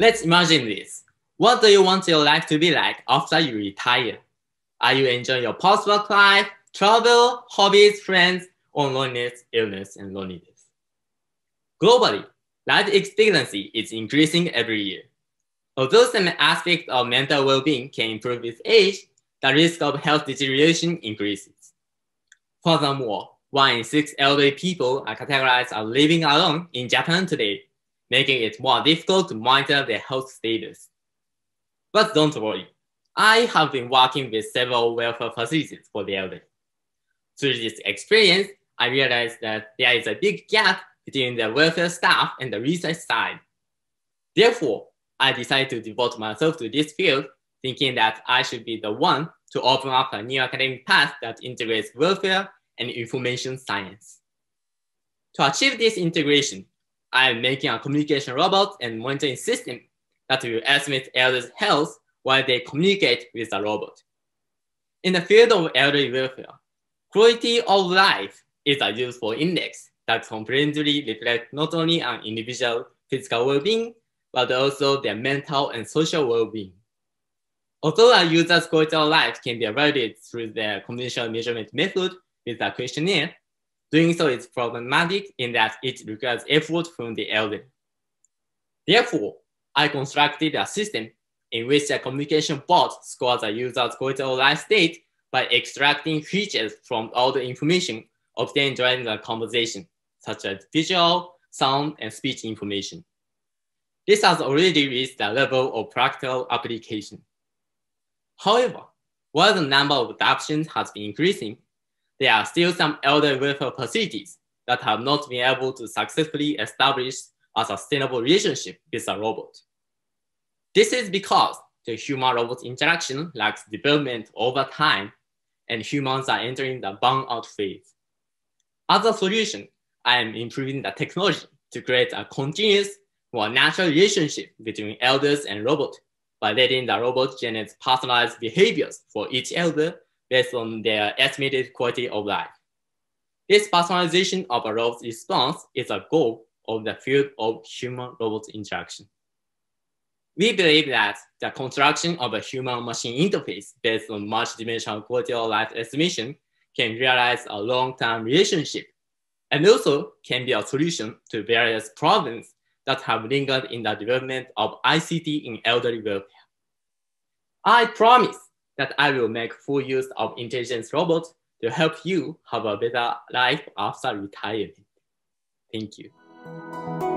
Let's imagine this. What do you want your life to be like after you retire? Are you enjoying your post-work life, travel, hobbies, friends, or loneliness, illness, and loneliness? Globally, life expectancy is increasing every year. Although some aspects of mental well-being can improve with age, the risk of health deterioration increases. Furthermore, one in six elderly people are categorized as living alone in Japan today, making it more difficult to monitor their health status. But don't worry, I have been working with several welfare facilities for the elderly. Through this experience, I realized that there is a big gap between the welfare staff and the research side. Therefore, I decided to devote myself to this field, thinking that I should be the one to open up a new academic path that integrates welfare and information science. To achieve this integration, I am making a communication robot and monitoring system that will estimate elders' health while they communicate with the robot. In the field of elderly welfare, quality of life is a useful index that comprehensively reflects not only an individual physical well-being, but also their mental and social well-being. Although a user's quality of life can be evaluated through the conventional measurement method with a questionnaire, doing so is problematic in that it requires effort from the elderly. Therefore, I constructed a system in which a communication bot scores a user's quality of life state by extracting features from all the information obtained during the conversation, such as visual, sound, and speech information. This has already reached the level of practical application. However, while the number of adoptions has been increasing, there are still some elder welfare facilities that have not been able to successfully establish a sustainable relationship with a robot. This is because the human-robot interaction lacks development over time and humans are entering the burnout phase. As a solution, I am improving the technology to create a continuous, more natural relationship between elders and robot by letting the robot generate personalized behaviors for each elder based on their estimated quality of life. This personalization of a robot's response is a goal of the field of human-robot interaction. We believe that the construction of a human-machine interface based on multidimensional quality of life estimation can realize a long-term relationship and also can be a solution to various problems that have lingered in the development of ICT in elderly welfare. I promise that I will make full use of intelligence robots to help you have a better life after retirement. Thank you.